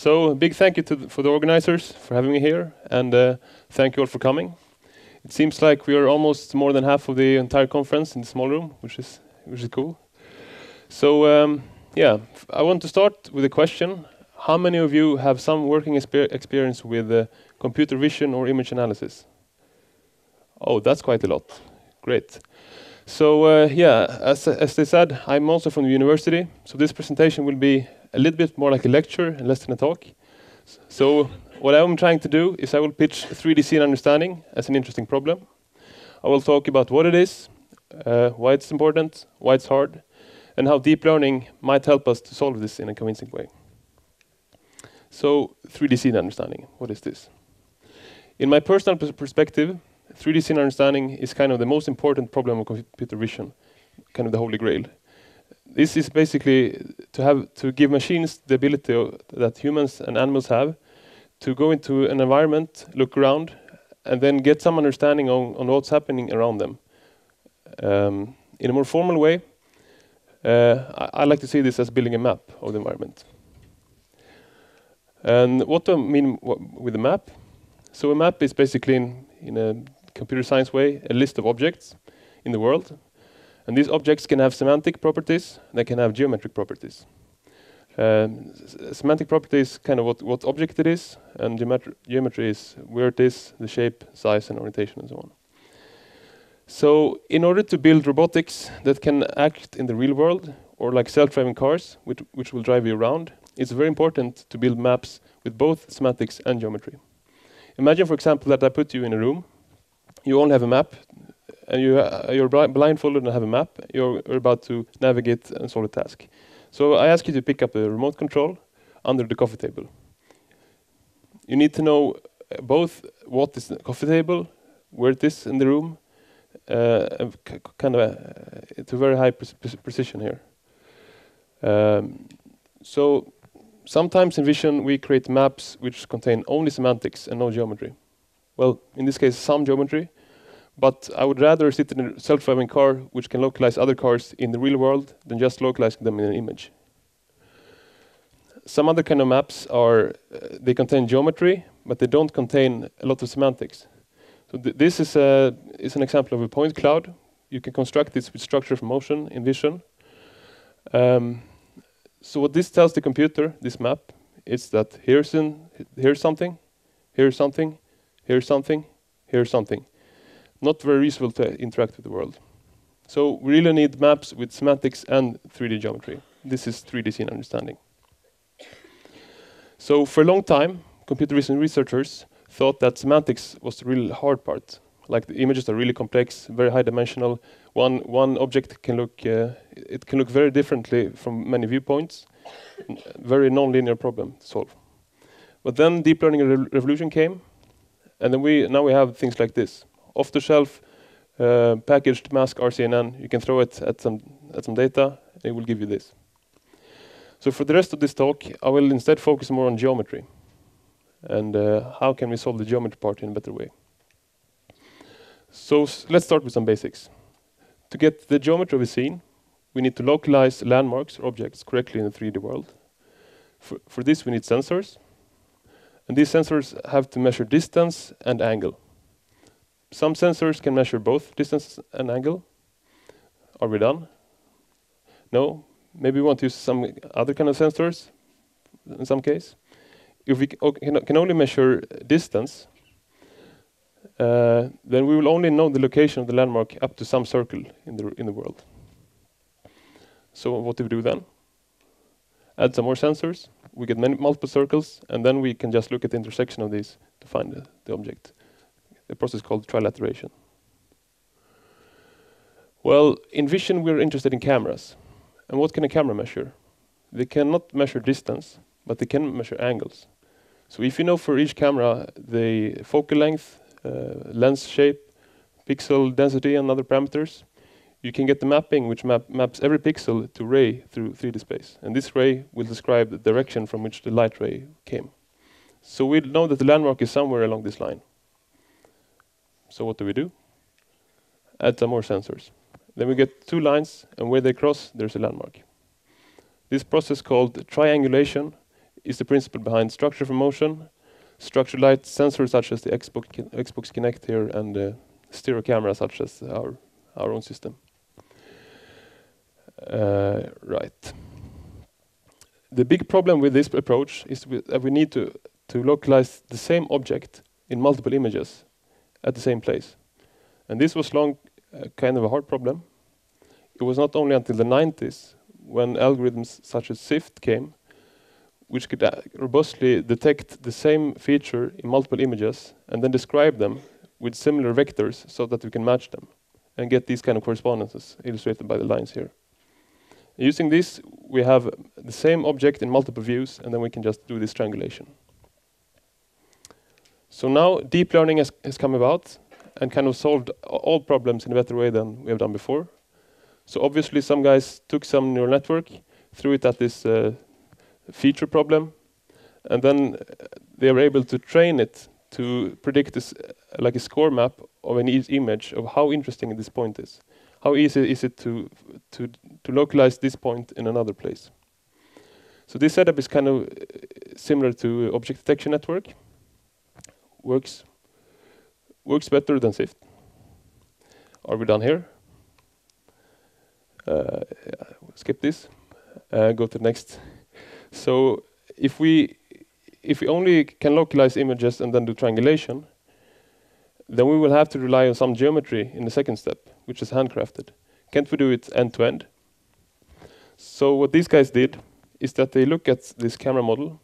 So a big thank you to the, for the organizers for having me here, and uh, thank you all for coming. It seems like we are almost more than half of the entire conference in the small room, which is which is cool. So um, yeah, I want to start with a question: How many of you have some working exper experience with uh, computer vision or image analysis? Oh, that's quite a lot. Great. So uh, yeah, as, as they said, I'm also from the university, so this presentation will be a little bit more like a lecture and less than a talk. So what I'm trying to do is I will pitch 3D scene understanding as an interesting problem. I will talk about what it is, uh, why it's important, why it's hard, and how deep learning might help us to solve this in a convincing way. So 3D scene understanding, what is this? In my personal perspective, 3D scene understanding is kind of the most important problem of computer vision, kind of the holy grail. This is basically to have to give machines the ability that humans and animals have to go into an environment, look around, and then get some understanding on, on what's happening around them. Um, in a more formal way, uh, I, I, like to see this as building a map of the environment. And what do I mean with a map? So a map is basically, in, in a computer science way, a list of objects in the world. And these objects can have semantic properties, they can have geometric properties. Um, semantic property is kind of what, what object it is, and geometri geometry is where it is, the shape, size, and orientation, and so on. So in order to build robotics that can act in the real world, or like self-driving cars, which, which will drive you around, it's very important to build maps with both semantics and geometry. Imagine, for example, that I put you in a room. You only have a map, and you, uh, you're blindfolded and have a map. You're, you're about to navigate and solve a task. So I ask you to pick up a remote control under the coffee table. You need to know uh, both what is the coffee table, where it is in the room, uh, kind of a, to very high pre precision here. Um, so sometimes in Vision we create maps which contain only semantics and no geometry. Well, in this case, some geometry, but I would rather sit in a self-driving car which can localize other cars in the real world than just localizing them in an image. Some other kind of maps are, uh, they contain geometry, but they don't contain a lot of semantics. So th this is, a, is an example of a point cloud. You can construct this with structure of motion in Vision. Um, so what this tells the computer, this map, is that here's, here's something, here's something, here's something, here's something not very useful to interact with the world. So we really need maps with semantics and 3D geometry. This is 3D scene understanding. So for a long time, computer vision researchers thought that semantics was the real hard part. Like the images are really complex, very high dimensional. One one object can look uh, it can look very differently from many viewpoints. very non-linear problem to solve. But then deep learning re revolution came, and then we now we have things like this off-the-shelf uh, packaged mask RCNN. You can throw it at some at some data, and it will give you this. So for the rest of this talk, I will instead focus more on geometry and uh, how can we solve the geometry part in a better way. So let's start with some basics. To get the geometry of a scene, we need to localize landmarks or objects correctly in the 3D world. For, for this, we need sensors. And these sensors have to measure distance and angle. Some sensors can measure both distance and angle. Are we done? No? Maybe we want to use some other kind of sensors in some case. If we can only measure distance, uh, then we will only know the location of the landmark up to some circle in the in the world. So what do we do then? Add some more sensors. We get many multiple circles, and then we can just look at the intersection of these to find the, the object a process called trilateration. Well, in vision, we're interested in cameras. And what can a camera measure? They cannot measure distance, but they can measure angles. So if you know for each camera the focal length, uh, lens shape, pixel density, and other parameters, you can get the mapping which map maps every pixel to ray through 3D space. And this ray will describe the direction from which the light ray came. So we know that the landmark is somewhere along this line. So what do we do? Add some more sensors. Then we get two lines, and where they cross, there's a landmark. This process called triangulation is the principle behind structure for motion, structured light sensors such as the Xbox, Xbox Kinect here, and uh, stereo camera such as our, our own system. Uh, right. The big problem with this approach is that we need to, to localize the same object in multiple images at the same place. And this was long uh, kind of a hard problem. It was not only until the 90s when algorithms such as SIFT came, which could uh, robustly detect the same feature in multiple images and then describe them with similar vectors so that we can match them and get these kind of correspondences illustrated by the lines here. Using this, we have the same object in multiple views, and then we can just do this triangulation. So now deep learning has, has come about and kind of solved all problems in a better way than we have done before. So obviously some guys took some neural network, threw it at this uh, feature problem, and then they were able to train it to predict this uh, like a score map of an image of how interesting this point is how easy is it to, to, to localize this point in another place? So this setup is kind of uh, similar to object detection network. Works works better than SIFT. Are we done here? Uh, skip this. Uh, go to the next. So if we if we only can localize images and then do triangulation, then we will have to rely on some geometry in the second step, which is handcrafted. Can't we do it end to end? So what these guys did is that they look at this camera model.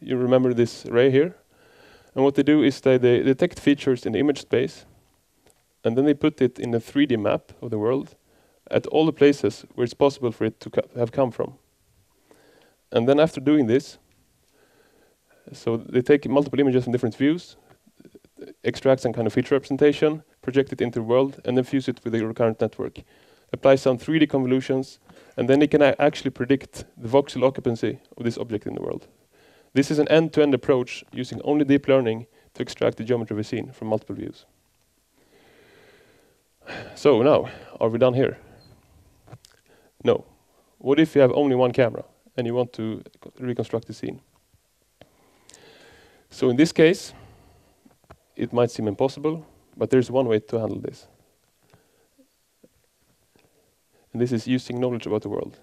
You remember this ray here? And what they do is they, they detect features in the image space, and then they put it in a 3D map of the world at all the places where it's possible for it to co have come from. And then after doing this, so they take multiple images from different views, extract some kind of feature representation, project it into the world, and then fuse it with the recurrent network. Apply some 3D convolutions, and then they can actually predict the voxel occupancy of this object in the world. This is an end-to-end -end approach using only deep learning to extract the geometry of a scene from multiple views. So now, are we done here? No. What if you have only one camera and you want to reconstruct the scene? So in this case, it might seem impossible, but there's one way to handle this. And this is using knowledge about the world.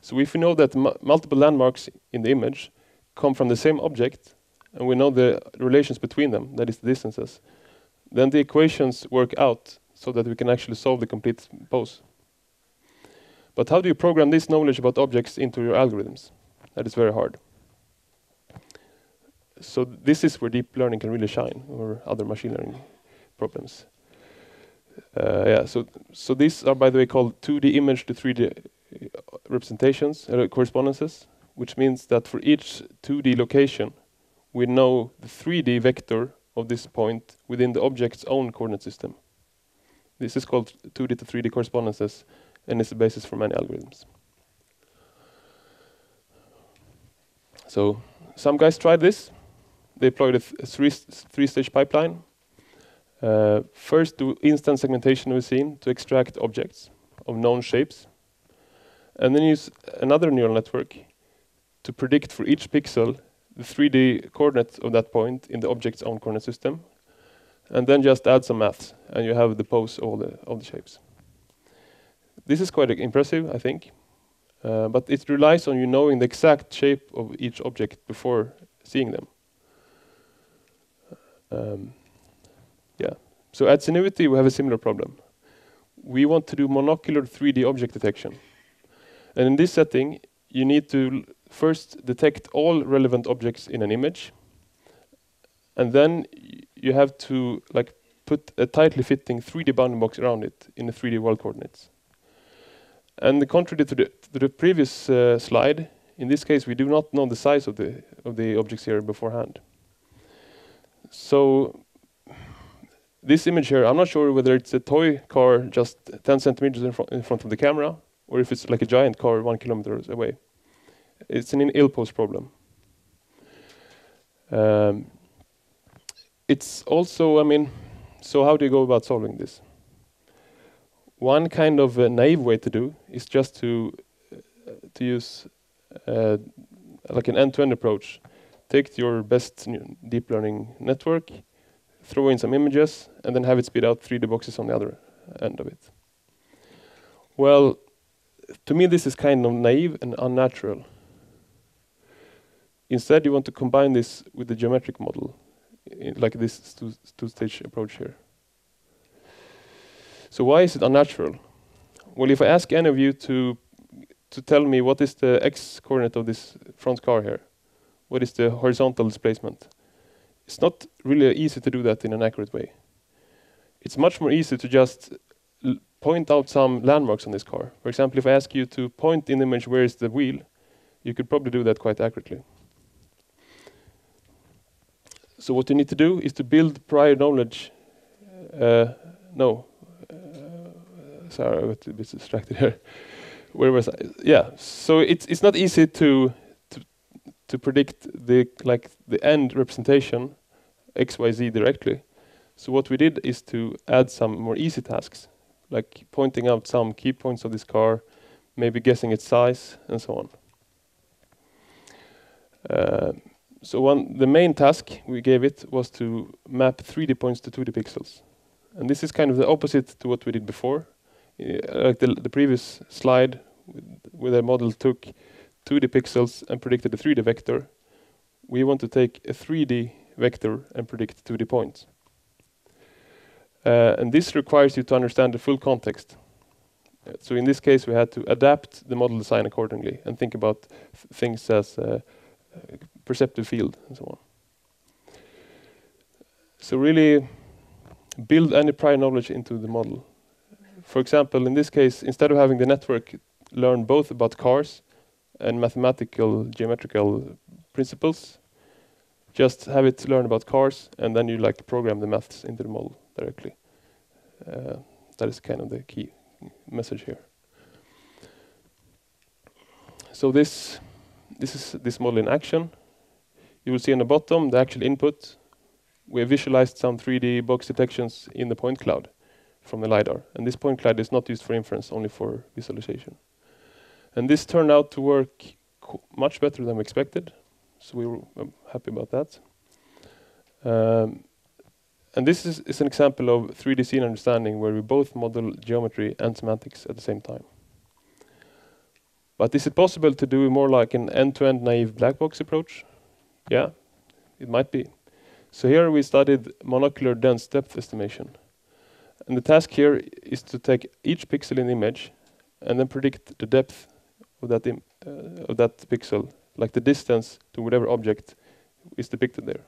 So if we know that multiple landmarks in the image come from the same object, and we know the relations between them, that is the distances, then the equations work out so that we can actually solve the complete pose. But how do you program this knowledge about objects into your algorithms? That is very hard so this is where deep learning can really shine, or other machine learning problems. Uh, yeah, so so these are, by the way, called 2D image to 3D uh, representations, uh, correspondences, which means that for each 2D location, we know the 3D vector of this point within the object's own coordinate system. This is called 2D to 3D correspondences, and is the basis for many algorithms. So some guys tried this, they deployed a, th a three, three-stage pipeline. Uh, first, do instance segmentation of a scene to extract objects of known shapes. And then use another neural network to predict for each pixel the 3D coordinates of that point in the object's own coordinate system. And then just add some maths, and you have the pose of all the, of the shapes. This is quite impressive, I think. Uh, but it relies on you knowing the exact shape of each object before seeing them. Um, yeah. So at Zenuity, we have a similar problem. We want to do monocular 3D object detection. And in this setting, you need to first detect all relevant objects in an image. And then you have to like put a tightly fitting 3D bounding box around it in the 3D world coordinates. And contrary to the, to the previous uh, slide, in this case, we do not know the size of the, of the objects here beforehand. So this image here, I'm not sure whether it's a toy car just 10 centimeters in, fr in front of the camera, or if it's like a giant car one kilometer away. It's an ill-posed problem. Um, it's also, I mean, so how do you go about solving this? One kind of naive way to do is just to uh, to use uh, like an end-to-end approach. Take your best deep learning network, throw in some images, and then have it spit out 3D boxes on the other end of it. Well, to me, this is kind of naive and unnatural. Instead, you want to combine this with the geometric model, eh, like this two-stage approach here. So why is it unnatural? Well, if I ask any of you to to tell me what is the x coordinate of this front car here, what is the horizontal displacement, it's not really easy to do that in an accurate way. It's much more easy to just point out some landmarks on this car. For example, if I ask you to point in the image where is the wheel, you could probably do that quite accurately. So what you need to do is to build prior knowledge. Uh, no, uh, sorry, I got a bit distracted here. Where was I? Yeah, so it's it's not easy to to to predict the like the end representation x y z directly. So what we did is to add some more easy tasks, like pointing out some key points of this car, maybe guessing its size, and so on. Uh, so one, the main task we gave it was to map 3D points to 2D pixels. And this is kind of the opposite to what we did before. Uh, like the, the, previous slide, where the model took 2D pixels and predicted a 3D vector, we want to take a 3D vector and predict 2D points. Uh, and this requires you to understand the full context. Uh, so in this case, we had to adapt the model design accordingly and think about things as uh, receptive field and so on. So really build any prior knowledge into the model. For example, in this case, instead of having the network learn both about cars and mathematical geometrical principles, just have it learn about cars and then you like to program the maths into the model directly. Uh, that is kind of the key message here. So this this is this model in action. You will see on the bottom the actual input. We have visualized some 3D box detections in the point cloud from the LiDAR. And this point cloud is not used for inference, only for visualization. And this turned out to work much better than we expected. So we were um, happy about that. Um, and this is, is, an example of 3D scene understanding where we both model geometry and semantics at the same time. But is it possible to do more like an end-to-end -end naive black box approach? Yeah, it might be. So here we studied monocular dense depth estimation. And the task here is to take each pixel in the image and then predict the depth of that, uh, of that pixel, like the distance to whatever object is depicted there.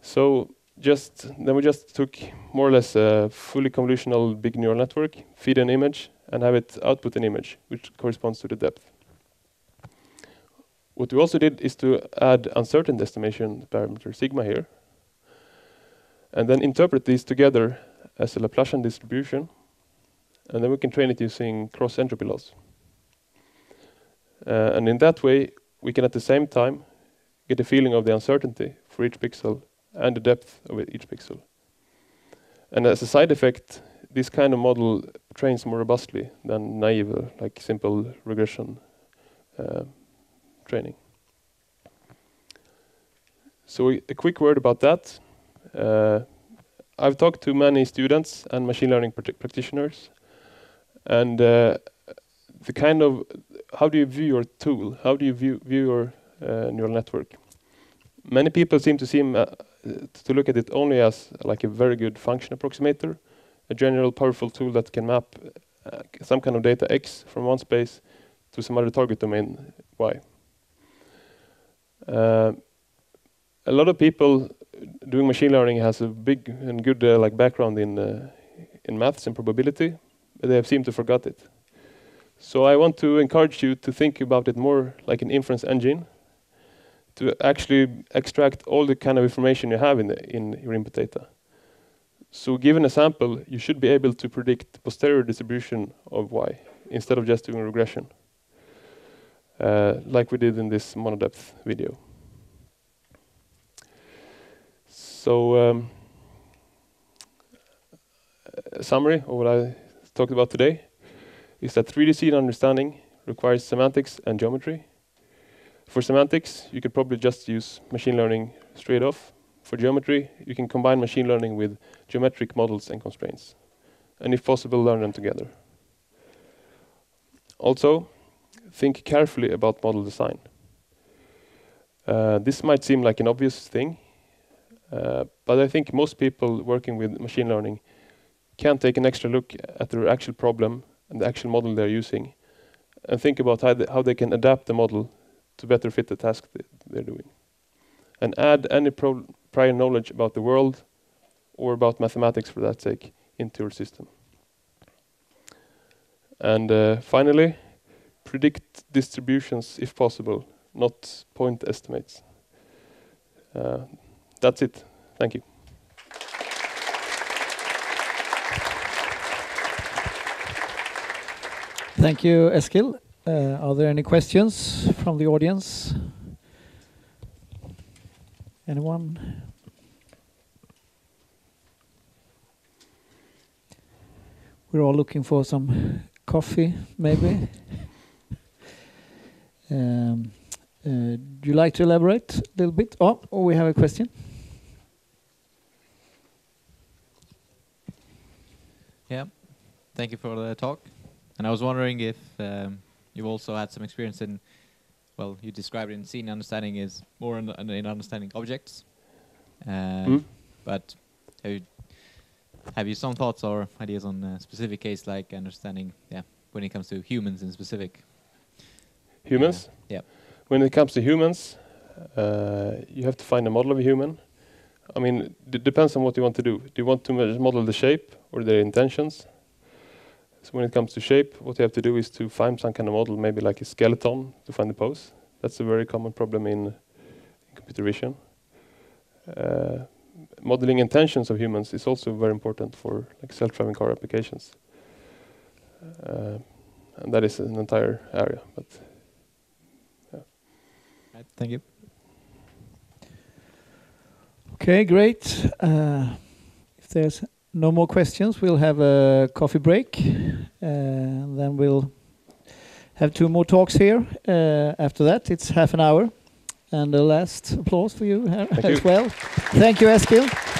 So just then we just took more or less a fully convolutional big neural network, feed an image, and have it output an image, which corresponds to the depth. What we also did is to add uncertainty estimation parameter sigma here, and then interpret these together as a Laplacian distribution, and then we can train it using cross entropy loss. Uh, and in that way, we can at the same time get a feeling of the uncertainty for each pixel and the depth of each pixel. And as a side effect, this kind of model trains more robustly than naive, like simple regression uh, training. So a quick word about that. Uh, I've talked to many students and machine learning practitioners, and uh, the kind of how do you view your tool? How do you view, view your uh, neural network? Many people seem to seem uh, to look at it only as like a very good function approximator, a general powerful tool that can map uh, some kind of data X from one space to some other target domain Y. Uh, a lot of people doing machine learning has a big and good uh, like background in uh, in maths and probability, but they have seemed to forget it. So I want to encourage you to think about it more like an inference engine, to actually extract all the kind of information you have in the, in your input data. So given a sample, you should be able to predict posterior distribution of y instead of just doing regression, like we did in this monodepth video. So um, a summary of what I talked about today is that 3D scene understanding requires semantics and geometry. For semantics, you could probably just use machine learning straight off. For geometry, you can combine machine learning with geometric models and constraints, and if possible, learn them together. Also, think carefully about model design. Uh, this might seem like an obvious thing, uh, but I think most people working with machine learning can take an extra look at their actual problem and the actual model they're using and think about how they, how they can adapt the model to better fit the task th they're doing. And add any prior knowledge about the world or about mathematics for that sake into your system. And uh, finally, predict distributions if possible, not point estimates. Uh, that's it. Thank you. Thank you, Eskil. Uh, are there any questions from the audience? Anyone? We're all looking for some coffee, maybe. Um, uh, do you like to elaborate a little bit? Oh, oh, we have a question. Yeah, thank you for the talk. And I was wondering if um, you also had some experience in, well, you described it in scene understanding is more in, in understanding objects. Uh, mm. But have you, have you some thoughts or ideas on a specific case like understanding, yeah, when it comes to humans in specific? Humans? yeah. When it comes to humans, uh, you have to find a model of a human. I mean, it depends on what you want to do. Do you want to model the shape or the intentions? So when it comes to shape, what you have to do is to find some kind of model, maybe like a skeleton to find the pose. That's a very common problem in, in computer vision. Uh, modeling intentions of humans is also very important for like self-driving car applications. Uh, and that is an entire area. But. Right, thank you. Okay, great. Uh, if there's no more questions. We'll have a coffee break. Uh, then we'll have two more talks here. Uh, after that, it's half an hour. And the last applause for you as you. well. Thank you, Eskil.